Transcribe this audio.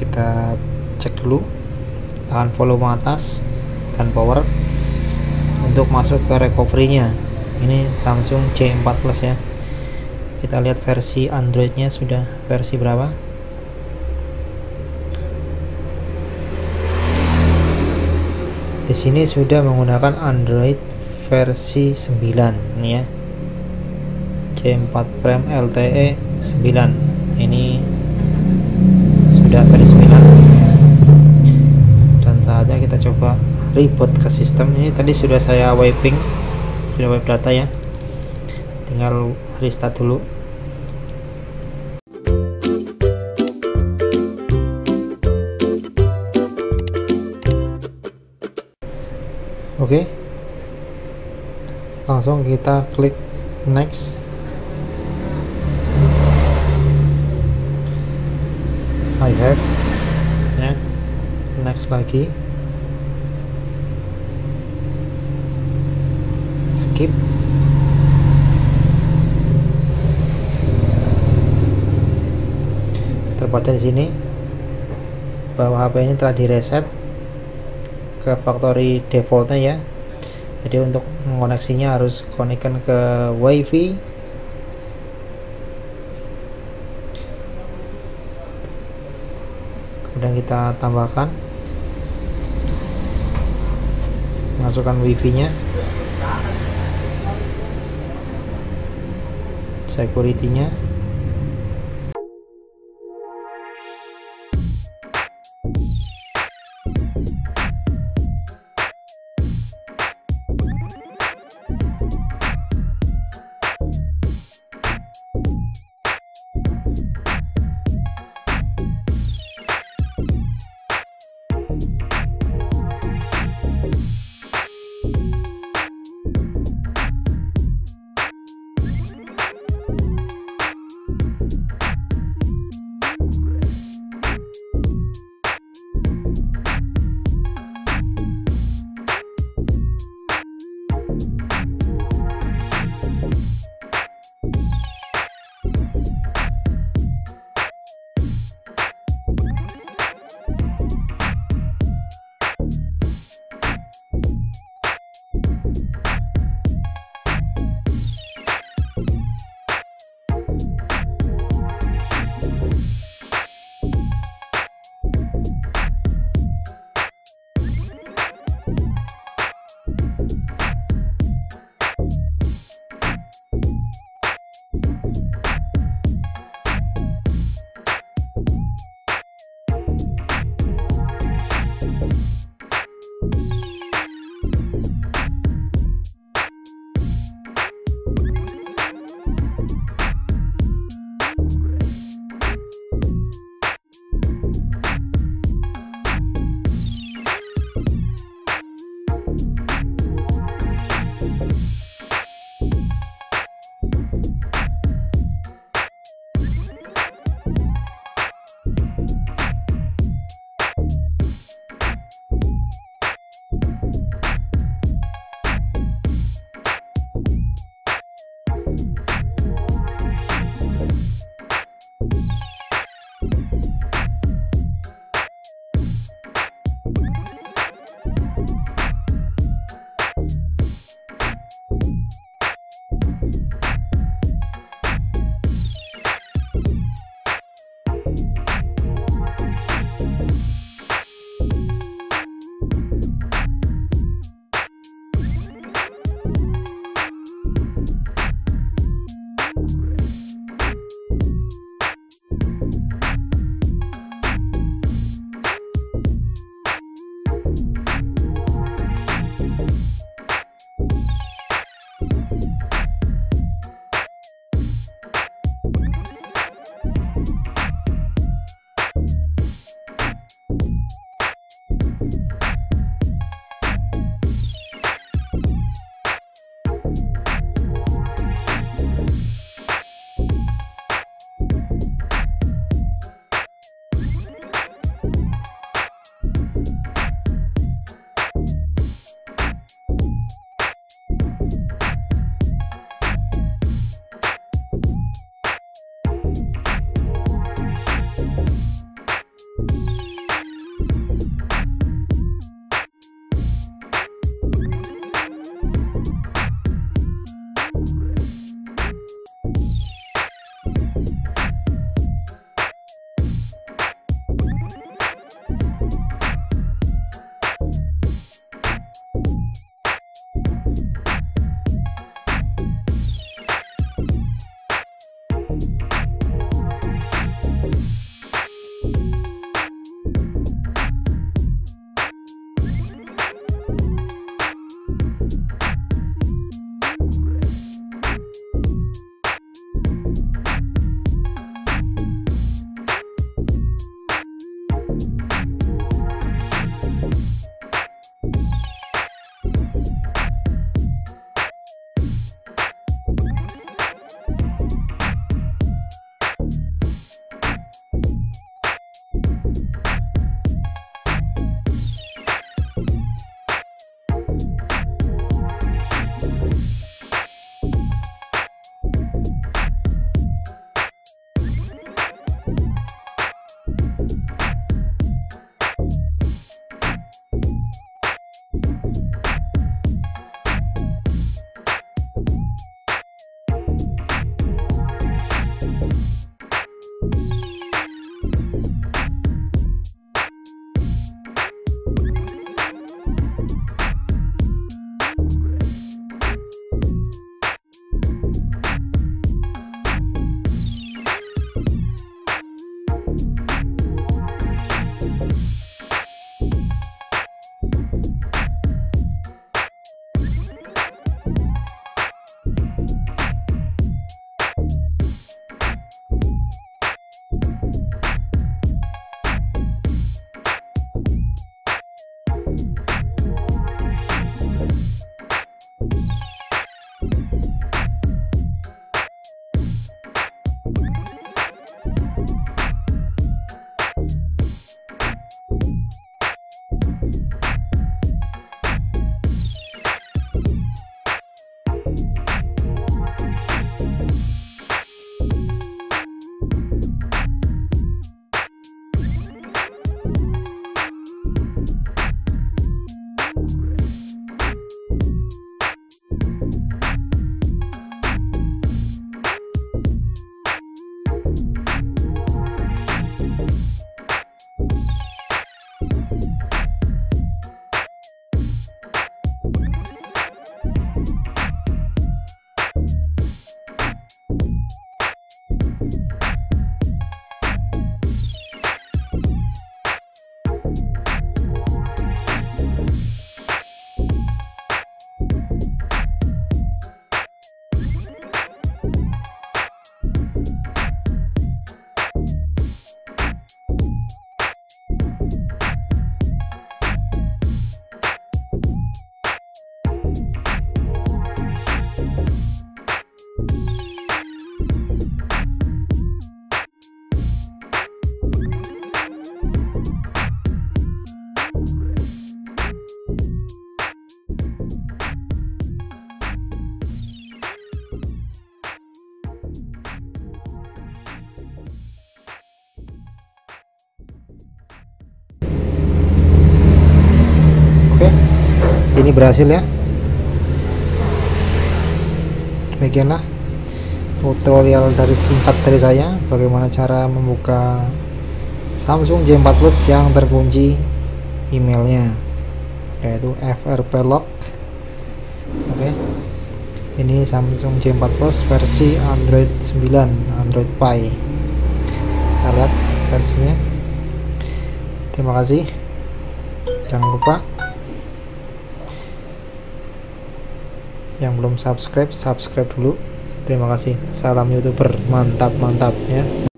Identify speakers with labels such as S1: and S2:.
S1: kita cek dulu. Tahan volume atas dan power untuk masuk ke recovery nya ini Samsung C4 Plus ya. Kita lihat versi Android nya sudah versi berapa. Di sini sudah menggunakan Android versi 9 ini ya. C4 Prime LTE 9 9 per dan saatnya kita coba reboot ke sistem. Ini tadi sudah saya wiping sudah wipe data ya. Tinggal restart dulu. Oke. Okay. langsung kita klik next. I have. Ya next lagi. Skip. Terbaca di sini. Bahwa HP ini telah direset ke factory defaultnya ya. Jadi untuk mengoneksinya harus konekkan ke wifi kemudian kita tambahkan. Masukkan wifi nya security nya ini berhasil ya. Demikianlah tutorial dari singkat dari saya bagaimana cara membuka Samsung J4 Plus yang terkunci emailnya yaitu FRP Lock oke. Ini Samsung J4 Plus versi Android 9 Android Pie. Kita lihat versinya. Terima kasih. Jangan lupa yang belum subscribe subscribe dulu. Terima kasih. Salam youtuber. Mantap mantap ya